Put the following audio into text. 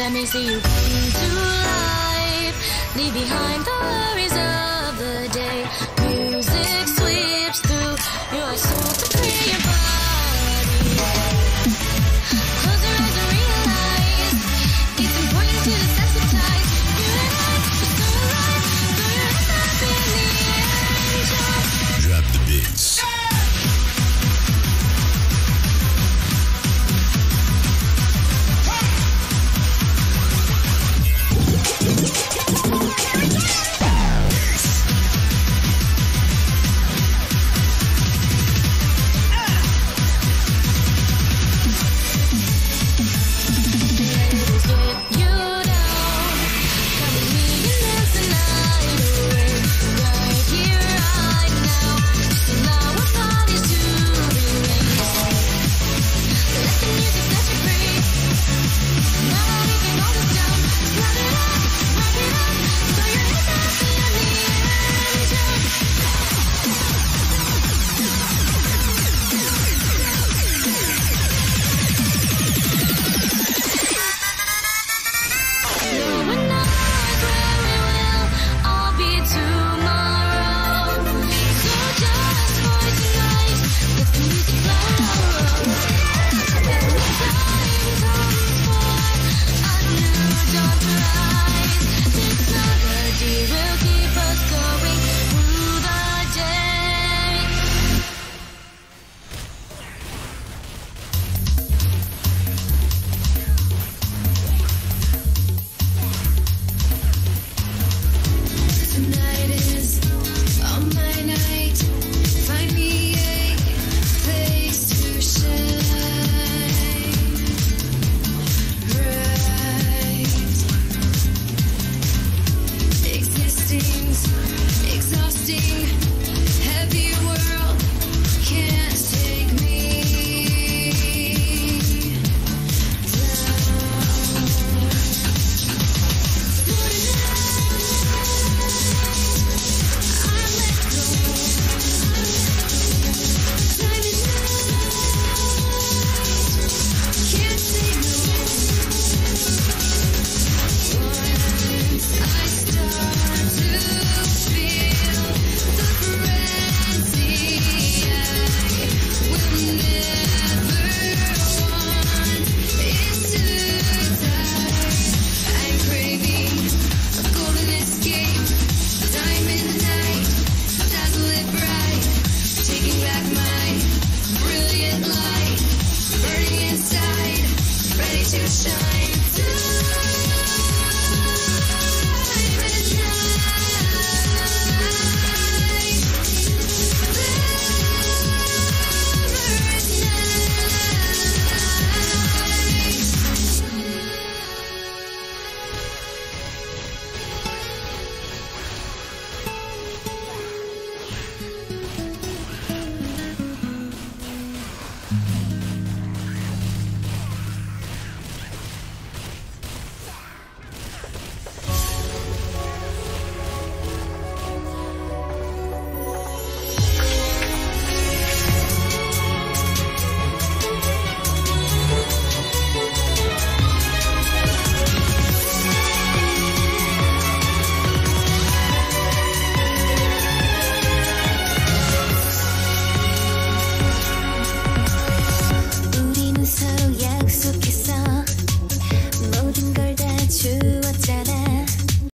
Let me see you come to life. Leave behind the worries of the day. to shine.